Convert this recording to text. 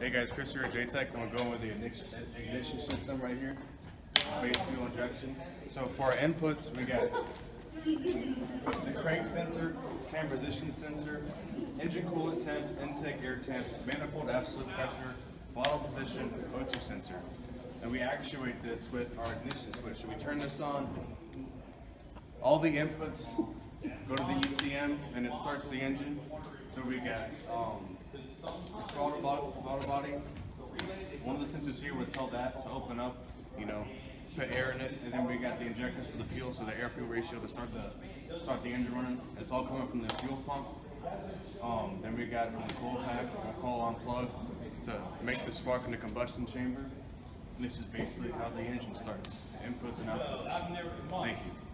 Hey guys, Chris here at JTech. I'm gonna go over the ignition, system right here. Base fuel injection. So for our inputs, we got the crank sensor, cam position sensor, engine coolant temp, intake air temp, manifold absolute pressure, throttle position, O2 sensor. And we actuate this with our ignition switch. So we turn this on, all the inputs go to the ECM and it starts the engine. So we got um, body. One of the sensors here would tell that to open up, you know, put air in it, and then we got the injectors for the fuel, so the air fuel ratio to start the start the engine running. It's all coming from the fuel pump. Um, then we got from the coil pack, a coil on plug to make the spark in the combustion chamber. And this is basically how the engine starts, inputs and outputs. Thank you.